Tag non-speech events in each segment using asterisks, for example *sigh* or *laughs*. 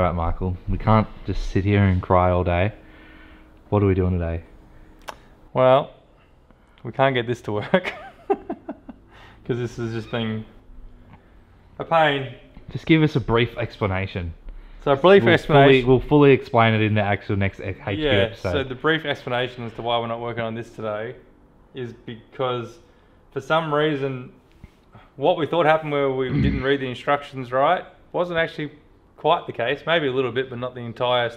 All right, Michael. We can't just sit here and cry all day. What are we doing today? Well, we can't get this to work *laughs* because this has just been a pain. Just give us a brief explanation. So a brief we'll explanation. Fully, we'll fully explain it in the actual next HQ yeah. episode. So the brief explanation as to why we're not working on this today is because for some reason what we thought happened where we didn't read the instructions right wasn't actually quite the case. Maybe a little bit, but not the entire.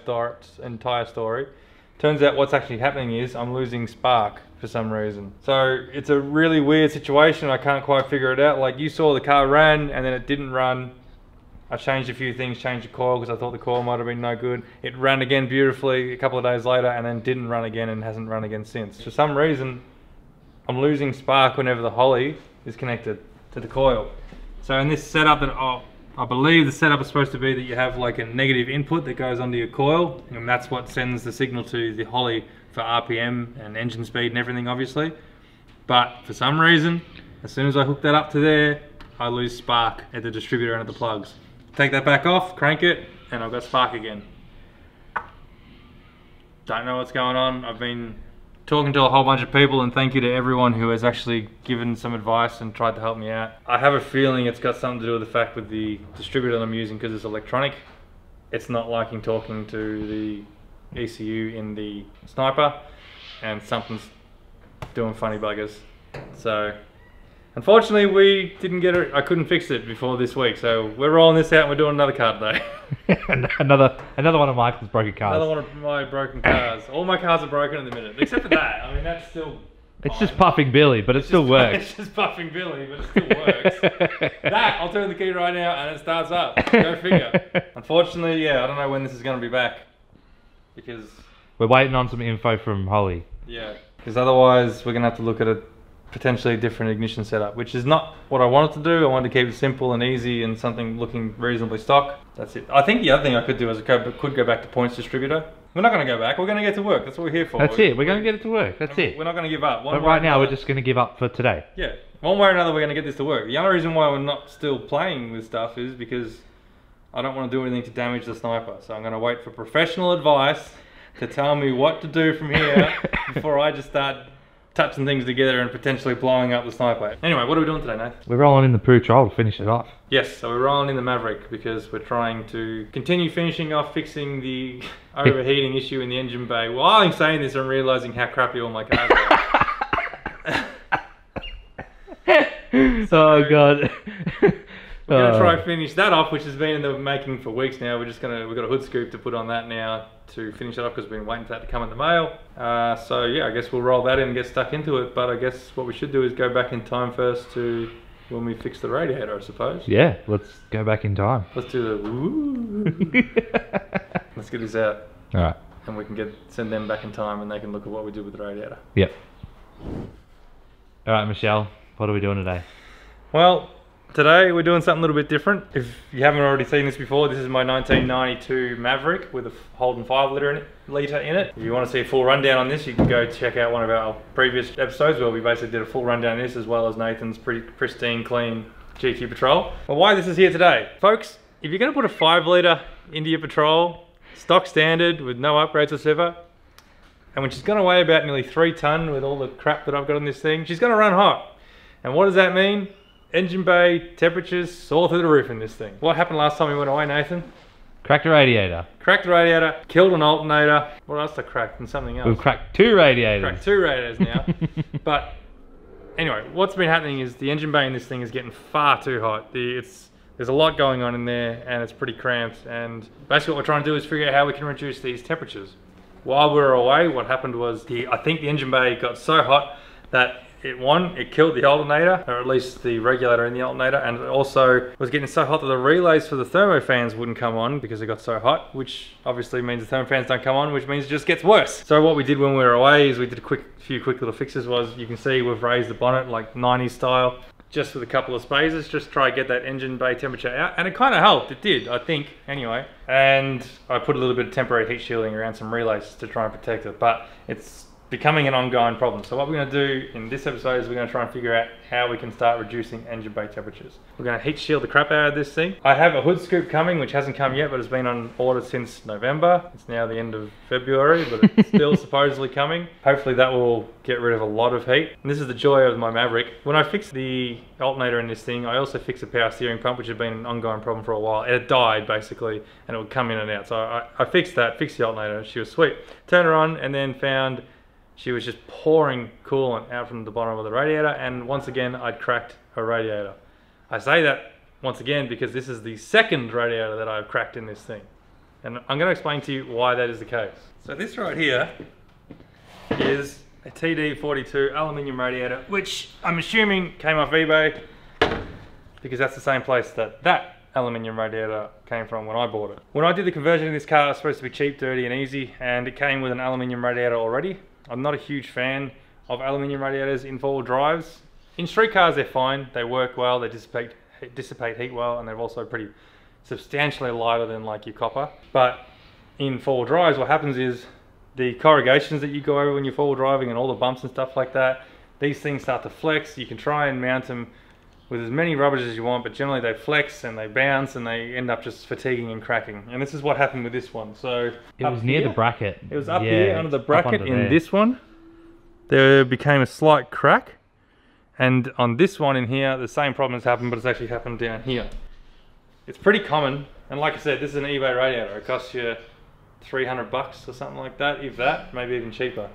Entire story. Turns out what's actually happening is I'm losing spark for some reason. So it's a really weird situation. I can't quite figure it out. Like you saw the car ran and then it didn't run. I changed a few things, changed the coil because I thought the coil might have been no good. It ran again beautifully a couple of days later and then didn't run again and hasn't run again since. For some reason, I'm losing spark whenever the Holley is connected to the coil. So in this setup that oh, I believe the setup is supposed to be that you have like a negative input that goes onto your coil and that's what sends the signal to the Holley for RPM and engine speed and everything obviously. But for some reason, as soon as I hook that up to there, I lose spark at the distributor and at the plugs. Take that back off, crank it, and I've got spark again. Don't know what's going on. I've been talking to a whole bunch of people and thank you to everyone who has actually given some advice and tried to help me out. I have a feeling it's got something to do with the fact with the distributor that I'm using because it's electronic. It's not liking talking to the ECU in the sniper and something's doing funny buggers. So unfortunately we didn't get it, I couldn't fix it before this week. So we're rolling this out and we're doing another car today. *laughs* another another one of Michael's broken cars. Another one of my broken cars. All my cars are broken in the minute, except for that. I mean, that's still. It's fine. just puffing Billy, but it It's still just- works. *laughs* It's just puffing Billy, but it still works. *laughs* that I'll turn the key right now and it starts up. Go figure. Unfortunately, yeah, I don't know when this is going to be back because We're waiting on some info from Holley. yeah, because otherwise we're going to have to look at a potentially a different ignition setup, which is not what I wanted to do. I wanted to keep it simple and easy and something looking reasonably stock. That's it. I think the other thing I could do is I could could go back to points distributor. We're not going to go back. We're going to get to work. That's what we're here for. That's We're- it. We're going to get it to work. That's it. We're not going to give up. One But right now, we're just going to give up for today. yeah, one way or another, we're going to get this to work. The only reason why we're not still playing with stuff is because I don't want to do anything to damage the sniper. So I'm going to wait for professional advice to tell me what to do from here *laughs* before I just start touching things together and potentially blowing up the sniper. Anyway, what are we doing today, Nath? We're rolling in the Poo Troll to finish it off. Yes, so we're rolling in the Maverick because we're trying to continue finishing off fixing the *laughs* overheating issue in the engine bay. While I'm saying this, I'm realizing how crappy all my cars are. *laughs* oh *laughs* god. We're gonna try and finish that off, which has been in the making for weeks now. We're just gonna we've got a hood scoop to put on that now to finish it off because we've been waiting for that to come in the mail. Uh, so yeah, I guess we'll roll that in and get stuck into it. But I guess what we should do is go back in time first to when we fix the radiator, I suppose. Yeah, let's go back in time. Let's do the woo. *laughs* Let's get this out, All right. and we can get send them back in time, and they can look at what we did with the radiator. Yep. All right, Michelle. What are we doing today? Well, today we're doing something a little bit different. If you haven't already seen this before, this is my 1992 Maverick with a Holden 5 litre in it. Litre in it. If you want to see a full rundown on this, you can go check out one of our previous episodes where we basically did a full rundown of this as well as Nathan's pretty pristine, clean GQ Patrol. But why this is here today, folks, if you're going to put a 5 litre into your Patrol, stock standard with no upgrades or whatsoever, and when she's going to weigh about nearly three ton with all the crap that I've got on this thing, she's going to run hot. And what does that mean? Engine bay temperatures soar through the roof in this thing. What happened last time we went away, Nathan? Cracked a radiator. Cracked the radiator, killed an alternator. What else I cracked? And something else. We've cracked two radiators. Cracked two radiators now. *laughs* but anyway, what's been happening is the engine bay in this thing is getting far too hot. The, it's there's a lot going on in there, and it's pretty cramped. And basically, what we're trying to do is figure out how we can reduce these temperatures. While we were away, what happened was the I think the engine bay got so hot that it one it killed the alternator, or at least the regulator in the alternator, and it also was getting so hot that the relays for the thermo fans wouldn't come on because it got so hot, which obviously means the thermo fans don't come on, which means it just gets worse. So what we did when we were away is we did a quick few quick little fixes. Was you can see we've raised the bonnet like 90s style just with a couple of spaces, just try to get that engine bay temperature out. And it kind of helped, it did, I think, anyway. And I put a little bit of temporary heat shielding around some relays to try and protect it. But it's becoming an ongoing problem. So what we're going to do in this episode is we're going to try and figure out how we can start reducing engine bay temperatures. We're going to heat shield the crap out of this thing. I have a hood scoop coming, which hasn't come yet, but it's been on order since November. It's now the end of February, but it's *laughs* still supposedly coming. Hopefully that will get rid of a lot of heat. And this is the joy of my Maverick. When I fixed the alternator in this thing, I also fixed the power steering pump, which had been an ongoing problem for a while. It had died basically, and it would come in and out. So I, I fixed that, fixed the alternator. She was sweet. Turned her on, and then found she was just pouring coolant out from the bottom of the radiator and once again I'd cracked her radiator. I say that once again because this is the second radiator that I've cracked in this thing. And I'm going to explain to you why that is the case. So this right here is a TD42 aluminium radiator, which I'm assuming came off eBay because that's the same place that that aluminium radiator came from when I bought it. When I did the conversion in this car, it was supposed to be cheap, dirty and easy, and it came with an aluminium radiator already. I'm not a huge fan of aluminium radiators in four-wheel drives. In street cars, they're fine. They work well. They dissipate dissipate heat well, and they're also pretty substantially lighter than like your copper. But in four-wheel drives, what happens is the corrugations that you go over when you're four-wheel driving and all the bumps and stuff like that, these things start to flex. You can try and mount them with as many rubbers as you want, but generally they flex and they bounce and they end up just fatiguing and cracking. And this is what happened with this one. So it was near here, the bracket. It was up yeah, here under the bracket under in there. this one. There became a slight crack. And on this one in here, the same problem has happened, but it's actually happened down here. It's pretty common. And like I said, this is an eBay radiator. It costs you 300 bucks or something like that, if that, maybe even cheaper.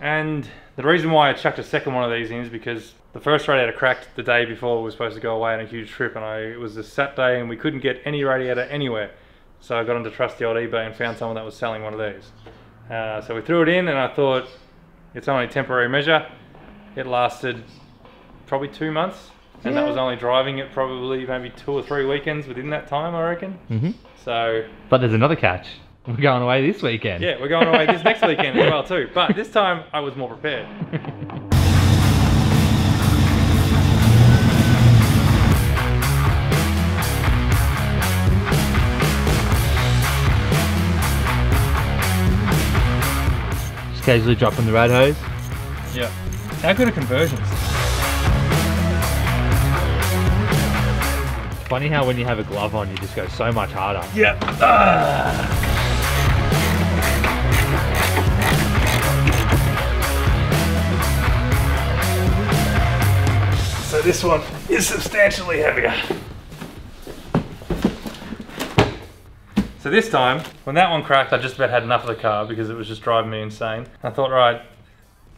And the reason why I chucked a second one of these in is because the first radiator cracked the day before we were supposed to go away on a huge trip and I, it was a Saturday and we couldn't get any radiator anywhere. So I got onto trusty old eBay and found someone that was selling one of these. Uh, so we threw it in and I thought it's only a temporary measure. It lasted probably two months and that was only driving it probably maybe two or three weekends within that time I reckon. Mhm. So But there's another catch. We're going away this weekend. yeah, we're going away this next weekend as well too. But this time I was more prepared. Just casually dropping the rad hose. Yeah. How good are conversions? Funny how when you have a glove on, you just go so much harder. Yeah. Ah. So this one is substantially heavier. So this time, when that one cracked, I just about had enough of the car because it was just driving me insane. I thought, right,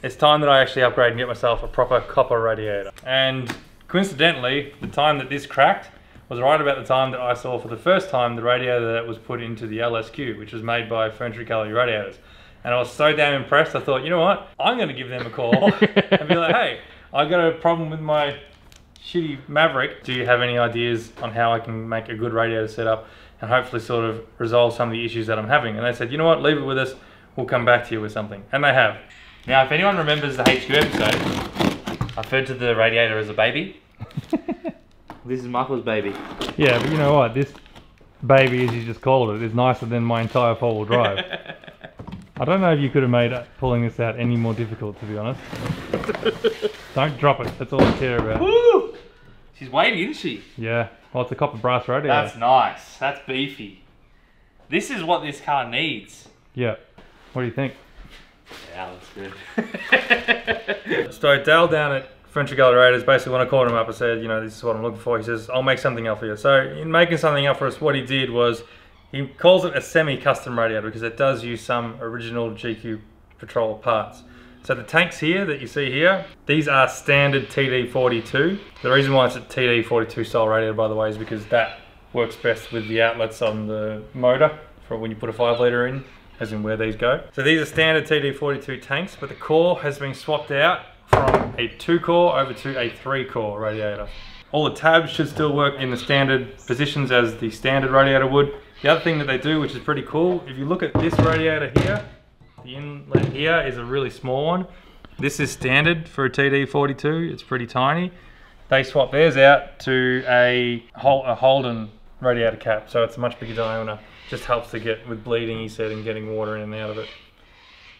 it's time that I actually upgrade and get myself a proper copper radiator. And coincidentally, the time that this cracked was right about the time that I saw for the first time the radiator that was put into the LSQ, which was made by Ferntree Gully Radiators. And I was so damn impressed, I thought, you know what? I'm going to give them a call *laughs* and be like, hey, I got a problem with my shitty Maverick. Do you have any ideas on how I can make a good radiator setup and hopefully sort of resolve some of the issues that I'm having? And they said, you know what? Leave it with us. We'll come back to you with something. And they have. Now, if anyone remembers the HQ episode, I referred to the radiator as a baby. *laughs* this is Michael's baby. Yeah, but you know what? This baby, as you just called it, is nicer than my entire four-wheel drive. *laughs* I don't know if you could have made pulling this out any more difficult, to be honest. *laughs* don't drop it. That's all I care about. Woo! She's weighty, isn't she? Yeah. Well, it's a copper brass radiator. That's nice. That's beefy. This is what this car needs. Yeah. What do you think? Yeah, that's good. *laughs* so Dale down at Ferntree Gully Radiators, basically when I called him up, I said, you know, this is what I'm looking for. He says, I'll make something up for you. So in making something up for us, what he did was he calls it a semi-custom radiator because it does use some original GQ Patrol parts. So the tanks here that you see here, these are standard TD42. The reason why it's a TD42 style radiator, by the way, is because that works best with the outlets on the motor for when you put a 5 litre in as in where these go. So these are standard TD42 tanks, but the core has been swapped out from a two core over to a three core radiator. All the tabs should still work in the standard positions as the standard radiator would. The other thing that they do, which is pretty cool, if you look at this radiator here, the inlet here is a really small one. This is standard for a TD42, it's pretty tiny. They swap theirs out to a, Hol- a Holden radiator cap, so it's a much bigger diameter. Just helps to get with bleeding, he said, and getting water in and out of it.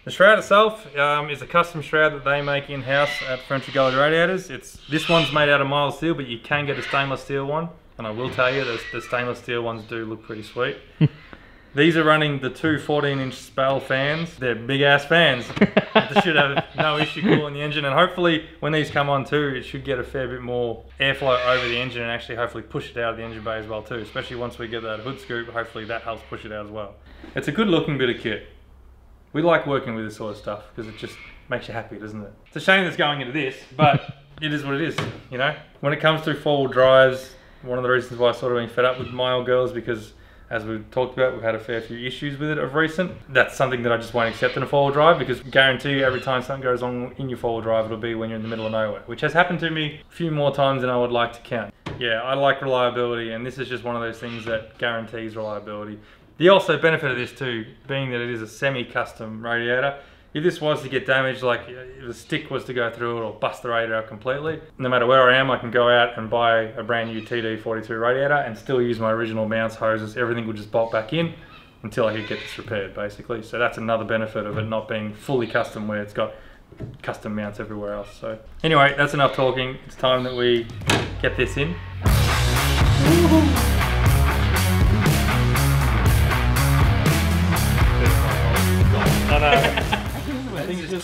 The shroud itself um, is a custom shroud that they make in-house at Ferntree Gully Radiators. It's This one's made out of mild steel, but you can get a stainless steel one. And I will tell you, the, the stainless steel ones do look pretty sweet. *laughs* These are running the two 14-inch Spal fans. They're big-ass fans. they should have no issue cooling the engine. And hopefully, when these come on too, it should get a fair bit more airflow over the engine and actually hopefully push it out of the engine bay as well too. Especially once we get that hood scoop, hopefully that helps push it out as well. It's a good-looking bit of kit. We like working with this sort of stuff because it just makes you happy, doesn't it? It's a shame it's going into this, but *laughs* it is what it is, you know? When it comes to four-wheel drives, one of the reasons why I sort of been fed up with my old girl is because as we've talked about, we've had a fair few issues with it of recent. That's something that I just won't accept in a four-wheel drive because guarantee every time something goes wrong in your four-wheel drive, it'll be when you're in the middle of nowhere, which has happened to me a few more times than I would like to count. Yeah, I like reliability and this is just one of those things that guarantees reliability. The also benefit of this too, being that it is a semi-custom radiator, if this was to get damaged, like uh, if a stick was to go through it or bust the radiator completely, no matter where I am, I can go out and buy a brand new TD42 radiator and still use my original mounts hoses. Everything will just bolt back in until I could get this repaired, basically. So that's another benefit of it not being fully custom where it's got custom mounts everywhere else. So anyway, that's enough talking. It's time that we get this in.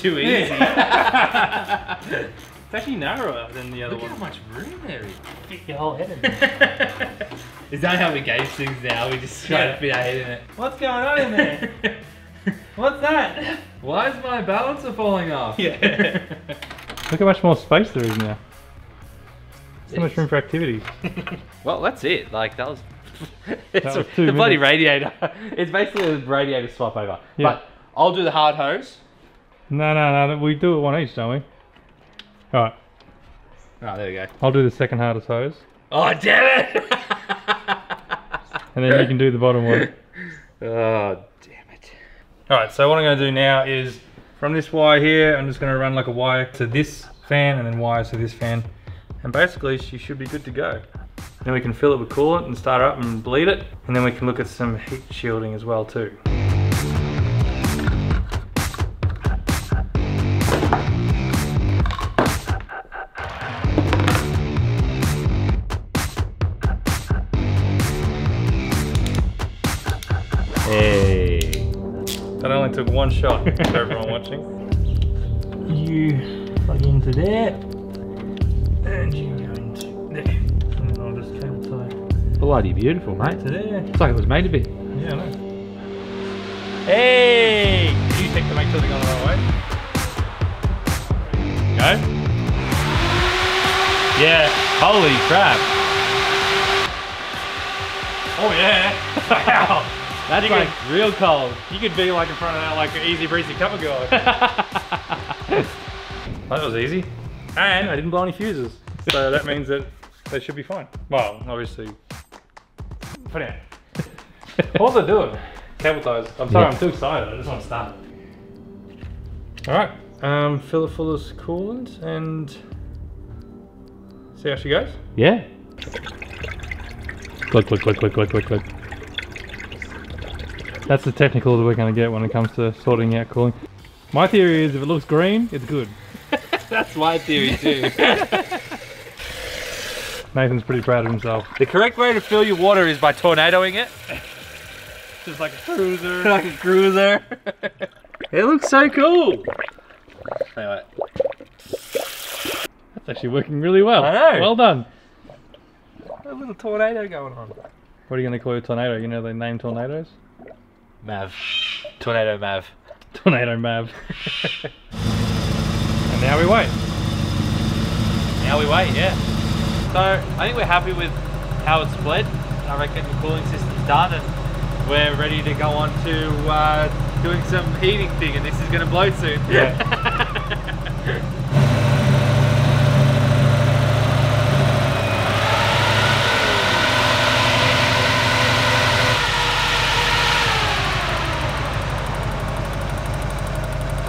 Too easy. *laughs* It's actually narrower than the other one. Look how much room there is. Fit your whole head in. *laughs* Is that how we gauge things now? We just try Yeah. to fit our head in it. What's going on in there? *laughs* What's that? Why is my balancer falling off? Yeah. Look how much more space there is now. So much room for activities. Well, that's it. Like that was. it's was a- two the bloody radiator. It's basically a radiator swap over. Yeah. But I'll do the hard hose. No, no, no. We do it one each, don't we? All right. Oh, ah, there we go. I'll do the second hardest hose, Oh, damn it! and then you can do the bottom one. *laughs* oh, damn it. Alright, so what I'm going to do now is from this wire here, I'm just going to run like a wire to this fan and then wires to this fan. And basically, she should be good to go. Then we can fill it with coolant and start up and bleed it. And then we can look at some heat shielding as well too. Hey. That only took one shot *laughs* for everyone watching. You plug into there, and you go into there. And then I'll just cable tie Bloody beautiful, mate. to there. It's like it was made to be. Yeah, I know. Hey! You check to make sure they're going the right way. Go. Yeah. Holy crap. Oh yeah. *laughs* Wow. That's You like could- real cold. You could be like in front of that like an easy breezy cup of guy. *laughs* that was easy. And I didn't blow any fuses. So that means that they should be fine. Well, obviously. For now. *laughs* What was I doing? Cable ties. I'm sorry, Yeah. I'm too excited. I just want to start. Alright. Um, fill it full of coolant and see how she goes. Yeah. Click, click, click, click, click, click, click. That's the technical that we're going to get when it comes to sorting out cooling. My theory is if it looks green, it's good. *laughs* That's my theory too. *laughs* Nathan's pretty proud of himself. the correct way to fill your water is by tornadoing it. Just like a cruiser. *laughs* like a cruiser. it looks so cool. Anyway. That's actually working really well. I know. Well done. A little tornado going on. What are you going to call your tornado? You know they name tornadoes? Mav. Tornado Mav. *laughs* Tornado Mav. *laughs* And now we wait. Now we wait, yeah. So I think we're happy with how it's split. I reckon the cooling system's done and we're ready to go on to uh, doing some heating thing and this is going to blow soon.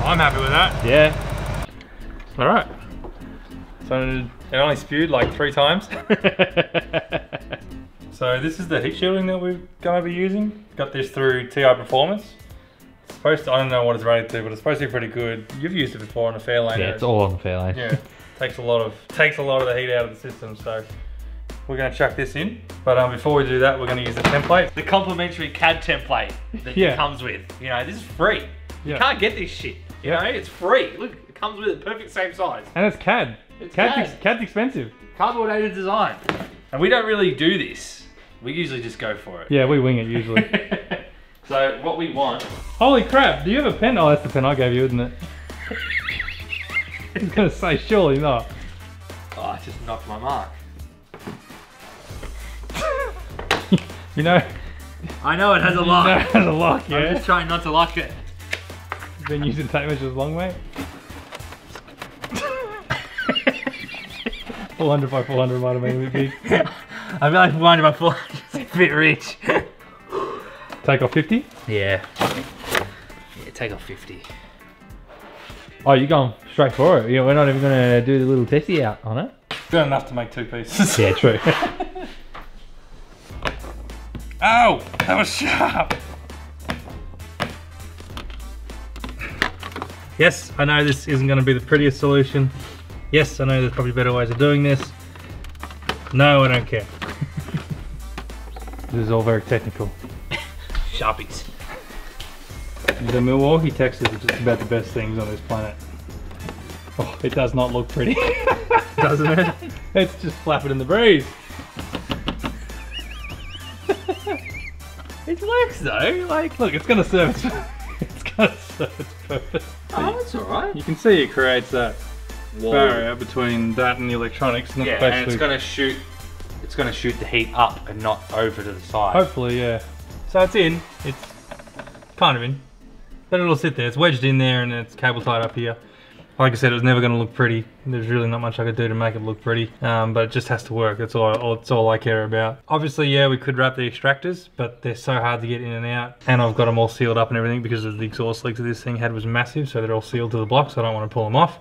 I'm *laughs* happy with that. yeah. All right. So it only spewed like three times. *laughs* So this is the heat shielding that we're going to be using. Got this through TI Performance. It's supposed to. I don't know what it's rated to, but it's supposed to be pretty good. You've used it before on a Fairlane. Yeah, it's all on the fairlane. Yeah, takes a lot of takes a lot of the heat out of the system. So we're going to chuck this in. But um, before we do that, we're going to use the template. The complimentary CAD template that Yeah. it comes with. You know, this is free. You can't get this shit. You know, it's free. Look, it comes with a perfect same size. And it's CAD. It's CAD's, CAD. ex- CAD's expensive. Cardboard aided design. And we don't really do this. We usually just go for it. Yeah, we wing it usually. *laughs* so what we want Holy crap, do you have a pen? Oh, that's the pen I gave you, isn't it? I was gonna say, surely not. Oh, I just knocked my mark. *laughs* You know, I know it has a you lock. know it has a lock, I'm yeah? just trying not to lock it. Been using tape measures long, mate? *laughs* 400 by 400 might have been a bit big. I feel like 400 by 400 is a bit rich. *laughs* Take off 50? yeah. Yeah, take off 50. Oh, you're going straight for it. Yeah, we're not even gonna do the little testy out on it. Good enough to make two pieces. Yeah, true. *laughs* Ow! That was sharp. Yes, I know this isn't going to be the prettiest solution. Yes, I know there's probably better ways of doing this. No, I don't care. this is all very technical. *laughs* Sharpies. The Milwaukee Texas is just about the best things on this planet. Oh, it does not look pretty. *laughs* Doesn't it? *laughs* it's just flapping in the breeze. It works though. Like, Look, it's gonna serve its, it's gonna serve its purpose. Oh, that's alright. You can see it creates that barrier between that and the electronics. And Yeah, and it's gonna shoot. It's gonna shoot the heat up and not over to the side. Hopefully, yeah. So it's in. It's kind of in. But it'll sit there. It's wedged in there and it's cable tied up here. Like I said, it was never going to look pretty. There's really not much I could do to make it look pretty. Um, but it just has to work. That's all, all. That's all I care about. Obviously, yeah, we could wrap the extractors, but they're so hard to get in and out. And I've got them all sealed up and everything because of the exhaust leaks that this thing had was massive. So they're all sealed to the block. So I don't want to pull them off.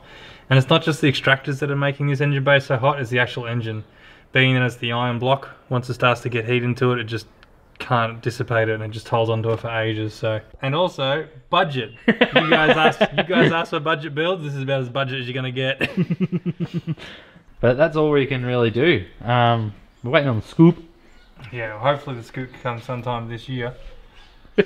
And it's not just the extractors that are making this engine bay so hot. It's the actual engine. Being that it's the iron block, once it starts to get heat into it, it just can't dissipate it and it just holds onto it for ages. So and also budget. *laughs* You guys asked you guys asked for budget builds. This is about as budget as you're gonna get. *laughs* But that's all we can really do. Um, we're waiting on the scoop. yeah, well, hopefully the scoop comes sometime this year. *laughs*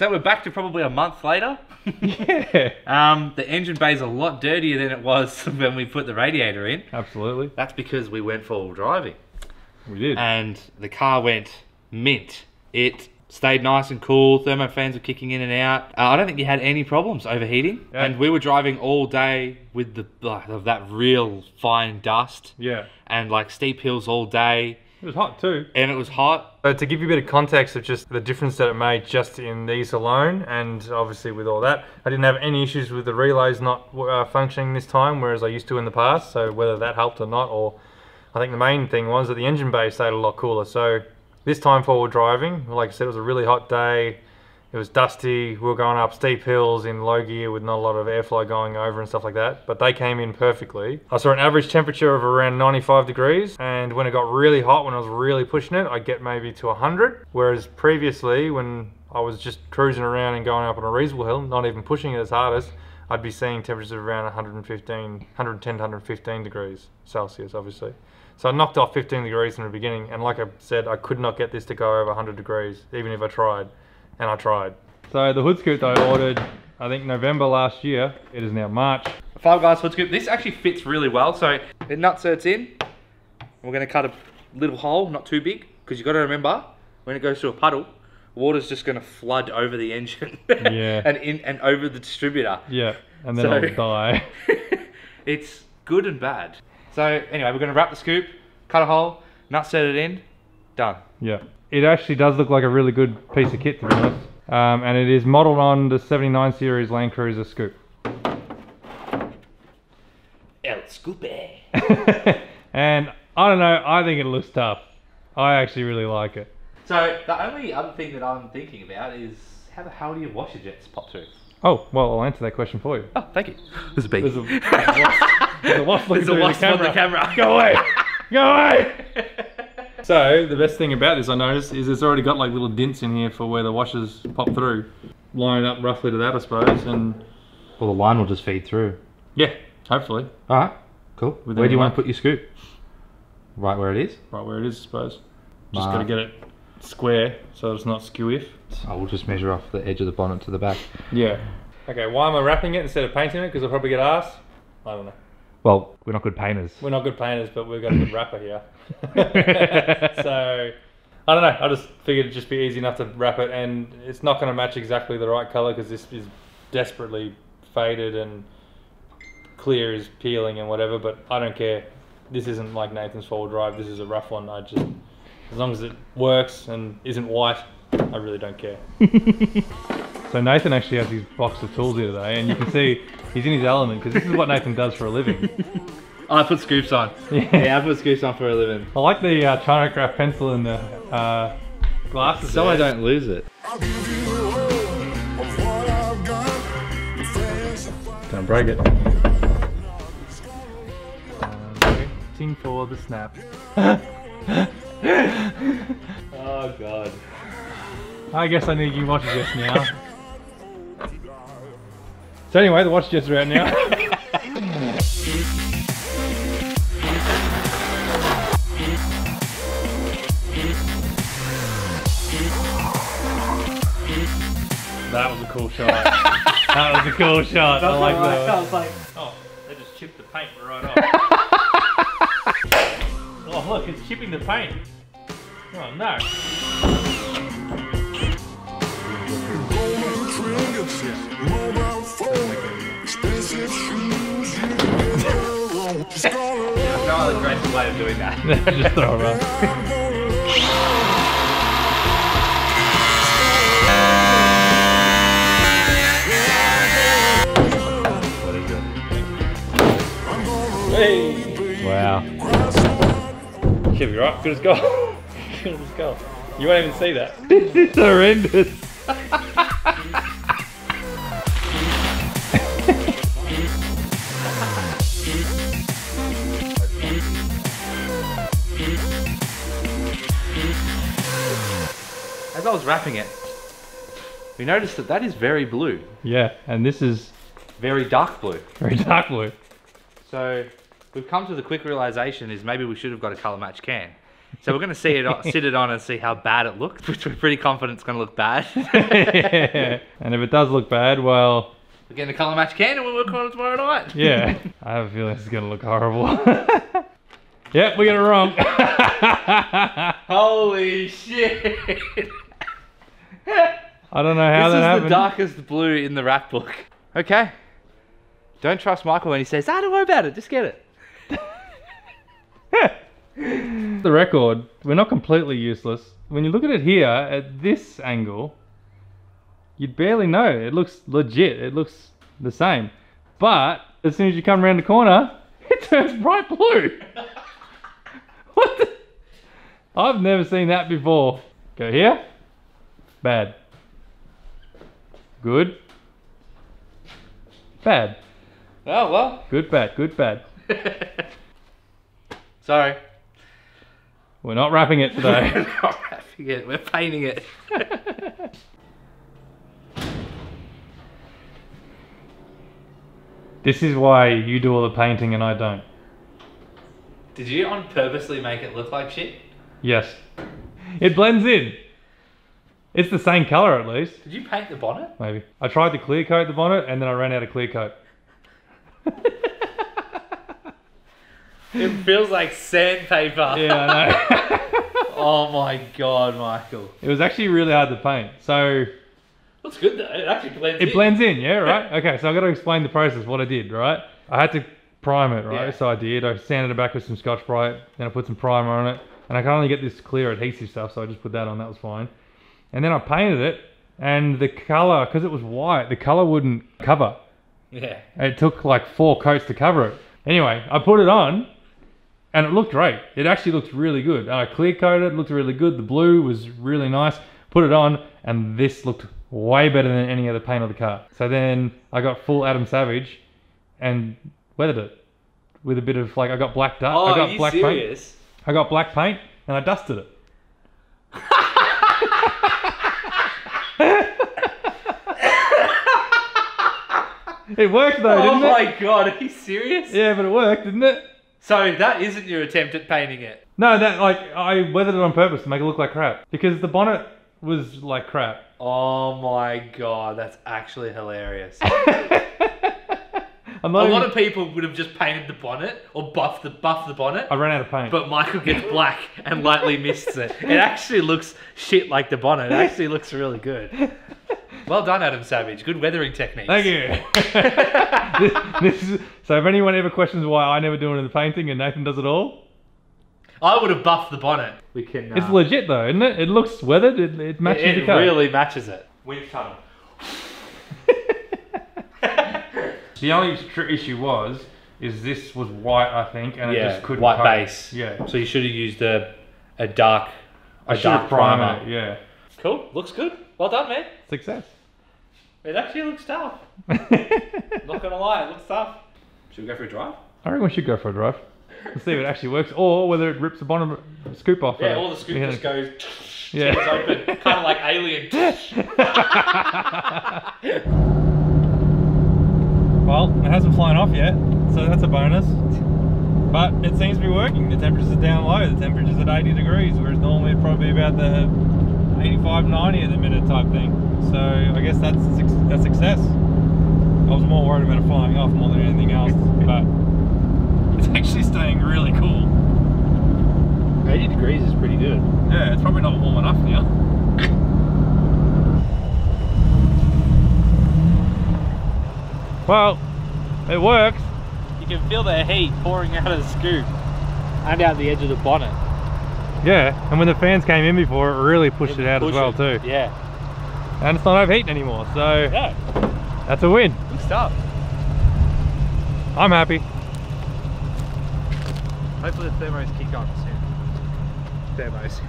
so we're back to probably a month later. Yeah. *laughs* Um, the engine bay is a lot dirtier than it was *laughs* when we put the radiator in. Absolutely. That's because we went for driving. We did. and the car went mint. It stayed nice and cool. Thermo fans were kicking in and out. Uh, I don't think you had any problems overheating. Yeah. And we were driving all day with the like, that real fine dust yeah. and like steep hills all day, It was hot too. and it was hot. But to give you a bit of context of just the difference that it made just in these alone, and obviously with all that, I didn't have any issues with the relays not uh, functioning this time, whereas I used to in the past. So whether that helped or not, or I think the main thing was that the engine bay stayed a lot cooler. So this time forward driving, like I said, it was a really hot day. It was dusty. We were going up steep hills in low gear with not a lot of airflow going over and stuff like that. But they came in perfectly. I saw an average temperature of around 95 degrees, and when it got really hot, when I was really pushing it, I'd get maybe to 100. Whereas previously, when I was just cruising around and going up on a reasonable hill, not even pushing it as hardest, I'd be seeing temperatures of around 115, 110 115 degrees Celsius, obviously. So I knocked off 15 degrees in the beginning, and like I said, I could not get this to go over 100 degrees, even if I tried. And I tried. So the hood scoop that I ordered, I think November last year. It is now March. Fibreglass hood scoop. This actually fits really well. So it nutserts in. We're going to cut a little hole, not too big, because you've got to remember when it goes through a puddle, water's just going to flood over the engine. *laughs* Yeah. and in and over the distributor. Yeah, and then So- I'll die. *laughs* it's good and bad. So anyway, we're going to wrap the scoop, cut a hole, nutsert it in, done. Yeah, it actually does look like a really good piece of kit to be honest. Um, and it is modelled on the 79 series Land Cruiser scoop. El Scoopy. *laughs* and I don't know, I think it looks tough. I actually really like it. So the only other thing that I'm thinking about is how the hell do your washer jets pop through? Oh, well, I'll answer that question for you. Oh, thank you. There's a bee. There's a, *laughs* there's a wasp looking There's a wasp the on the camera. camera. Go away! Go away! *laughs* So the best thing about this I noticed is it's already got like little dints in here for where the washers pop through. Line up roughly to that I suppose and Well, the line will just feed through. yeah, hopefully. Alright, cool. Within where do you want to put your scoop? Right where it is? Right where it is I suppose. Just Mark. gotta get it square so it's not skew-if. I will just measure off the edge of the bonnet to the back. Yeah. Okay, why am I wrapping it instead of painting it? Because I'll probably get asked. I don't know. Well, we're not good painters. We're not good painters, but we've got a good wrapper here. *laughs* so, I don't know. I just figured it'd just be easy enough to wrap it, and it's not going to match exactly the right color because this is desperately faded and clear is peeling and whatever. But I don't care. This isn't like Nathan's four wheel drive. This is a rough one. I just, as long as it works and isn't white, I really don't care. *laughs* So Nathan actually has his box of tools here today, and you can see he's in his element because this is what Nathan does for a living. *laughs* I put scoops on. *laughs* Yeah. I put scoops on for a living. I like the uh, Chinograph pencil and the uh, glasses. So I don't lose it. Don't break it. Waiting for the snap. Oh god. I guess I need you watch jets now. *laughs* so anyway, the watch just are out now. *laughs* that was a cool shot. that was a cool shot. I like that. I was like, oh, they just chipped the paint right off. *laughs* oh, look, it's chipping the paint. Oh, no. No other great way of doing that. Just throw it up. *laughs* Hey. Wow. Should be right. Good as gold. Good as gold. You won't even see that. This is horrendous. As I was wrapping it, we noticed that that is very blue, Yeah, and this is very dark blue. very dark blue. So we've come to the quick realization is maybe we should have got a color match can. So we're going to see it, on- sit it on and see how bad it looks, which we're pretty confident it's going to look bad. *laughs* and if it does look bad, well, we're getting a color match can and we're working on it tomorrow night. *laughs* yeah. I have a feeling it's going to look horrible. *laughs* yep, we got it wrong. Holy shit! I don't know how this that is happened. the darkest blue in the wrap book. Okay. Don't trust Michael when he says, ah, don't worry about it, just get it. *laughs* the record, we're not completely useless. When you look at it here at this angle, you'd barely know. It looks legit. It looks the same. But as soon as you come around the corner, *laughs* it turns bright blue. *laughs* what the? I've never seen that before. Go here. Bad. Good. Bad. Oh, well. Good, bad. Good, bad. *laughs* Sorry. We're not wrapping it today. *laughs* We're not wrapping it, we're painting it. *laughs* this is why you do all the painting and I don't. Did you on purposely make it look like shit? Yes. It blends in. It's the same color at least, Did you paint the bonnet? maybe. I tried to clear coat the bonnet and then I ran out of clear coat. It feels like sandpaper. Yeah, I know. *laughs* Oh my god, Michael. it was actually really hard to paint. So Looks good though. It actually blends it blends in, yeah, right? Okay, so I've got to explain the process, what I did, right? I had to prime it, right? Yeah. So I did. I sanded it back with some Scotch Brite, then I put some primer on it, and I can only get this clear adhesive stuff, so I just put that on, that was fine. And then I painted it, and the color, because it was white, the color wouldn't cover. Yeah. It took like four coats to cover it. Anyway, I put it on and it looked great. It actually looked really good. I clear coated, it looked really good. The blue was really nice. Put it on and this looked way better than any other paint on the car. So then I got full Adam Savage and weathered it with a bit of like I got black dust. Oh, I are got you black paint. serious? I got black paint and I dusted it. *laughs* it worked though, Oh didn't it? Oh my god, are you serious? Yeah, but it worked, didn't it? So that isn't your attempt at painting it. No, that like I weathered it on purpose to make it look like crap because the bonnet was like crap. Oh my god, that's actually hilarious. *laughs* A lot even- of people would have just painted the bonnet or buffed the buff the bonnet. I ran out of paint. But Michael gets black and lightly mists it. It actually looks shit like the bonnet. It actually looks really good. *laughs* Well done, Adam Savage. Good weathering techniques. Thank you. *laughs* this, this is, so if anyone ever questions why I never do it of the painting and Nathan does it all, I would have buffed the bonnet. We can. it's uh, legit though, isn't it? It looks weathered. It, it matches it the car. really matches it. Wind tunnel. *laughs* the only tr- issue was, is this was white, I think, and it just couldn't white coat. base. Yeah. So you should have used a a dark I a should dark primed primer. it, yeah. Cool. Looks good. Well done, man. Success. It actually looks tough. *laughs* Not gonna lie, it looks tough. Should we go for a drive? I reckon we should go for a drive. Let's see if it actually works, or whether it rips the bottom scoop off. Yeah, uh, all the scoop *laughs* yeah. just goes. Yeah. tears open, kind of like Alien. *laughs* Well, it hasn't flown off yet, so that's a bonus. But it seems to be working. The temperatures are down low. The temperature's at 80 degrees, whereas normally it'd probably be about the 85, 90 at the minute type thing. So I guess that's a that's success. I was more worried about it flying off more than anything else, *laughs* but it's actually staying really cool. 80 degrees is pretty good. Yeah, it's probably not warm enough now. *laughs* Well, it works. You can feel the heat pouring out of the scoop and out the edge of the bonnet. Yeah, and when the fans came in before, it really pushed it, out as well it. too. Yeah. And it's not overheating anymore, so Yeah. that's a win. Good stuff. I'm happy. Hopefully the thermos kick on soon. Thermos.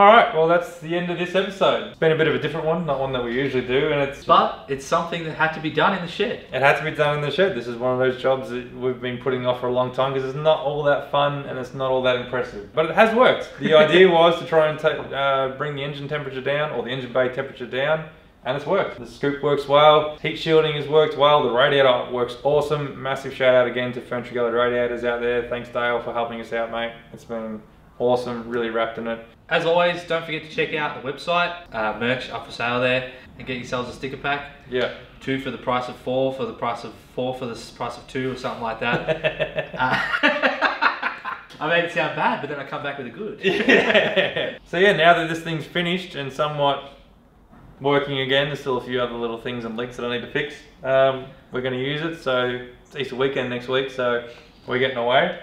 Alright, well that's the end of this episode. It's been a bit of a different one, not one that we usually do, and it's But it's something that had to be done in the shed. It had to be done in the shed. This is one of those jobs that we've been putting off for a long time because it's not all that fun and it's not all that impressive. But it has worked. The *laughs* idea was to try and uh, bring the engine temperature down or the engine bay temperature down, and it's worked. The scoop works well. Heat shielding has worked well. The radiator works awesome. Massive shout out again to Ferntree Gully Radiators out there. Thanks Dale for helping us out, mate. It's been awesome. Really wrapped in it. As always, don't forget to check out the website. Uh, merch up for sale there. And get yourselves a sticker pack. Yeah. Two for the price of four, for the price of four, for the price of two, or something like that. *laughs* uh, *laughs* I made it sound bad, but then I come back with a good. yeah. *laughs* So yeah, now that this thing's finished and somewhat working again, there's still a few other little things and leaks that I need to fix. Um, we're going to use it. So it's Easter weekend next week, so we're getting away.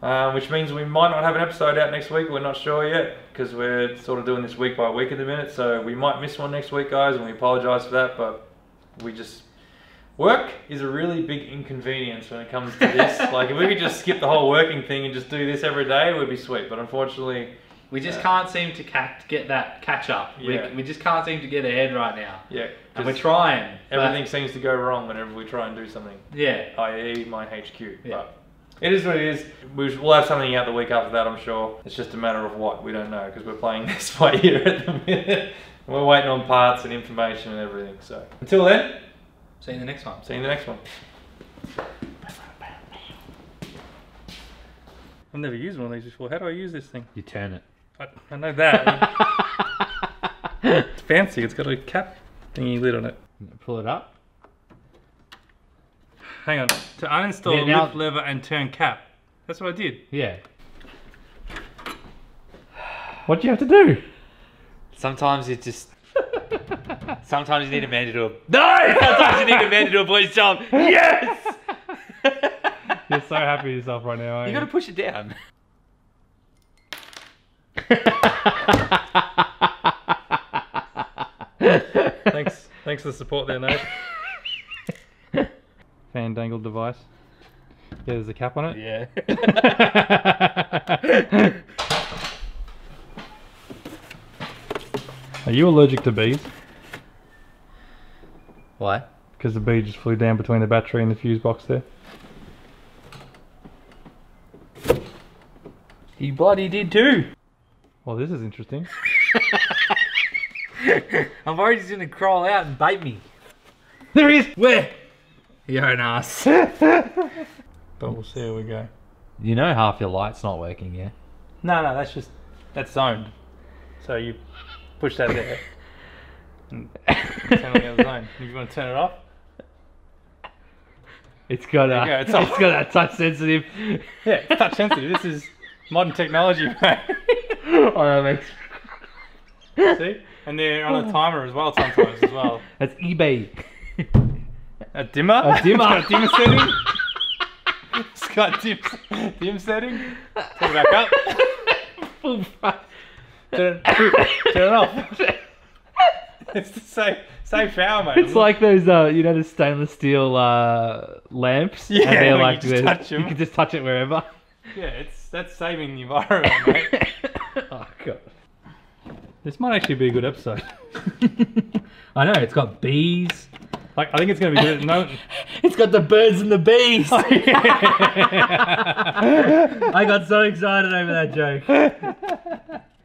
Um, which means we might not have an episode out next week. We're not sure yet because we're sort of doing this week by week at the minute. So we might miss one next week, guys, and we apologise for that. But we just work is a really big inconvenience when it comes to this. *laughs* like if we could just skip the whole working thing and just do this every day, it would be sweet. But unfortunately, We just Yeah. can't seem to cat- get that catch up. Yeah. We, we just can't seem to get ahead right now. yeah, And we're trying. Everything seems to go wrong whenever we try and do something, Yeah. i.e., my HQ. Yeah. But it is what it is. We- We'll have something out the week after that, I'm sure. It's just a matter of what we don't know because we're playing *laughs* this by ear at the minute. We're waiting on parts and information and everything. So until then, See you in the next one. see you in the next one. I've never used one of these before. How do I use this thing? You turn it. I, I know that. *laughs* it's fancy. It's got a cap thingy lid on it. Pull it up. Hang on. To uninstall Yeah, now- lift lever and turn cap. That's what I did. Yeah. What do you have to do? Sometimes it just. *laughs* Sometimes you need a man to do a. No! *laughs* Sometimes you need a man to do a voice job. Yes! *laughs* You're so happy with yourself right now. you aren't gotta push it down. Thanks. Thanks for the support there, Nate. Fan dangled device. Yeah, there's a cap on it. Yeah. *laughs* Are you allergic to bees? Why? Because the bee just flew down between the battery and the fuse box there. He bloody did too. Well, this is interesting. *laughs* I'm worried he's gonna crawl out and bite me. There he is. Where? You're an ass. *laughs* But we'll see how we go. You know half your light's not working, yeah? No, no, that's just that's zoned. So you push that there. And turn on the other zone. If you want to turn it off, It's got There a, you go, it's *laughs* it's off. got that touch sensitive. yeah, it's touch sensitive. This is modern technology, *laughs* mate. oh, that makes. See, and they're on a timer as well sometimes as well. That's eBay. A dimmer. A dimmer. It's got a dimmer setting. it's got dim, dim setting. Turn it back up. Full front. Turn, turn it off. It's the same same power, mate. It's like those, uh, you know, the stainless steel uh, lamps. Yeah, and they're where you like just touch 'em. You can just touch it wherever. yeah, it's that's saving the environment, mate. *laughs* oh god. This might actually be a good episode. *laughs* I know, it's got bees. Like, I think it's going to be good. No, *laughs* It's got the birds and the bees. Oh, *laughs* I got so excited over that joke. *laughs*